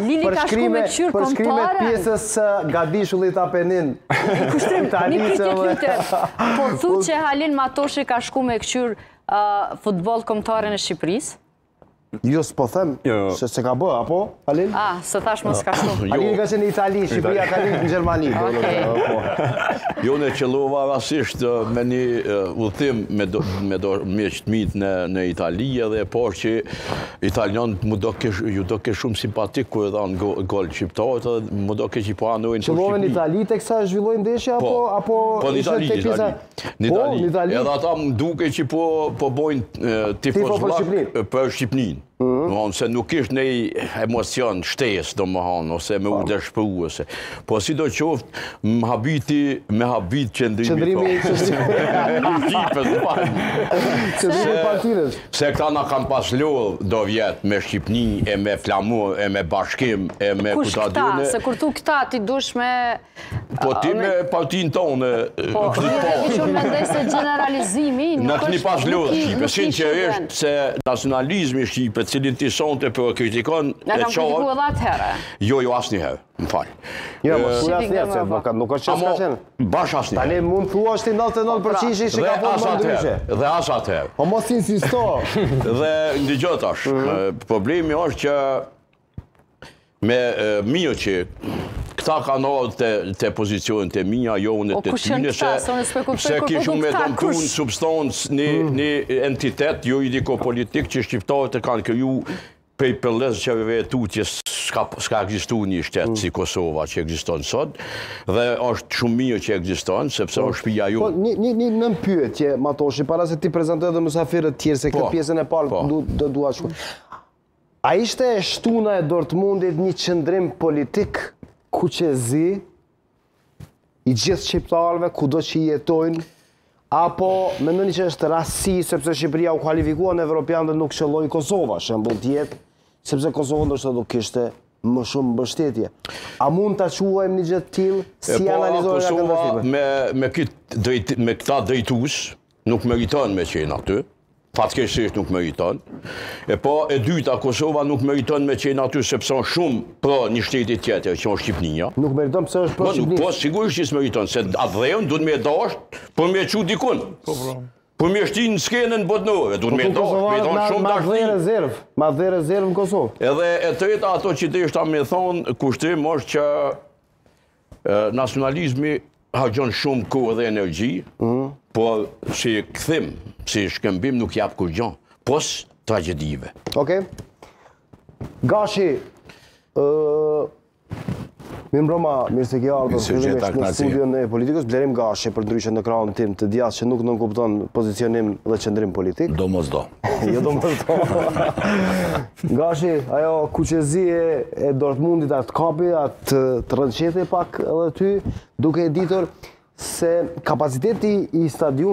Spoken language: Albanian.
Halili ka shku me kqyr kombtaren. Përshkrime të pjesës së Gadishullit Apenin. Kushtrim, një pytje kjute. Po thu që Halil Matoshi ka shku me kqyr futboll kombtaren e Shqipëris? Jo, s'po them, jo, jo. se se ka bë, apo, Halil? A, ah, se thash më s'ka ah, shtu. Jo. Halili ka qenë n'Itali, Shqipëria ka qenë në Gjermani. Jo, unë qëllova rasisht në një udhëtim me miqtë e mi në Itali, edhe e por që Italianët m'u dokën u dokën shumë simpatik kur e dhan gol shqiptarët edhe m'u dok që po anojnë për Shqipëri. Qëllove në Itali teksa zhvillohej ndeshja po, apo apo po në Itali, në Itali. Në po, Itali. Po, Edhe ata m'u duk që po po bojnë tifozllak për Shqipërinë. Mhm. Do se nuk kish naj emocion shtesë, domethënë ose me po. u dëshpëru se. Po sidoqoftë, më habiti me habit qëndrimi të qëndrimi Se këta na kanë pas lodhë do vjet me Shqipni e me flamur e me bashkim e me ku ta di unë. Kush këta? Se kur thu këta ti duhesh me... Po ti me partinë tane... Po, një të vishur mendoj se generalizimi nuk është... Na keni pas lodhë Shqipe, siç është se nacionalizmi Shqipe, të cilin ti sonte po e kritikon... E kam kritiku edhe atëherë. Jo, jo, asnjëherë. Më fal. Jo, më shkruaj asnjë herë se avokat nuk është çfarë qenë. Bash asnjë. Tani mund thuash 99% që ka punë më ndryshe. Dhe as atëherë. Po mos insisto. Dhe ndigjo tash. Mhm. Problemi është që me mirë që këta kanë ardh te, te pozicionet të minja, jo unë po, te, të tyne, se, se kish me thanë në substancë një, mm. një entitet juridiko-politik që shqiptarët e kanë kriju Prej pellazgëve e tutje s'ka s'ka ekzistuar një shtet si Kosova që ekziston sot dhe është shumë mirë që ekziston sepse është shpija jonë. Po një një nënpyetje Matoshi para se t'i prezantoj edhe mysafirët tjerë se këtë pjesën e parë do duhej shumë. A ishte e shtuna e Dortmundit një qëndrim politik kuqezi i gjithë shqiptarëve kudo që jetojnë apo mendoni që është rasti sepse Shqipëria u kualifikua në Evropian dhe nuk qëlloi Kosova, shembull të jetë, sepse Kosova ndoshta do kishte më shumë mbështetje. A mund ta quajmë një gjë të tillë si po, analizohet nga Kosova me me këtë drejt me këta drejtues Nuk meriton me qenë aty. Fatkeqësisht nuk meriton. E po, e dyta, Kosova nuk meriton me qenë aty sepse është shumë pro një shteti tjetër, që është Shqipnia. Nuk meriton pse është pro Shqipnisë? Po, sigurisht që s'meriton, se atdheun duhet me e dashtë për me e çu dikun. Po, po. Për me e shti në skenën botnore, duhet me e dashtë, me i dhanë shumë dashni. Po, kosovarët me atdhe rezervë, me atdhe rezervë në Kosovë. Edhe e treta, ato që deshta me thonë, Kushtrim është që Nacionalizmi hargjon shumë kohë dhe energji, mhm. po si kthim, si shkëmbim nuk jap kurgjo, pos tragjedive. Oke. Gashi, mirëmbroma, mirë se ke ardhë, përsërishmi në studion e politikës, Blerim Gashi për ndryshe në krahun tim të djathtë që nuk nënkupton pozicionim dhe qëndrim politik. Domosdo. Jo domosdo Gashi, ajo kuqezi e Dortmundit a të kapi, a të rrënqethte pak edhe ty, duke e ditur se kapaciteti i stadium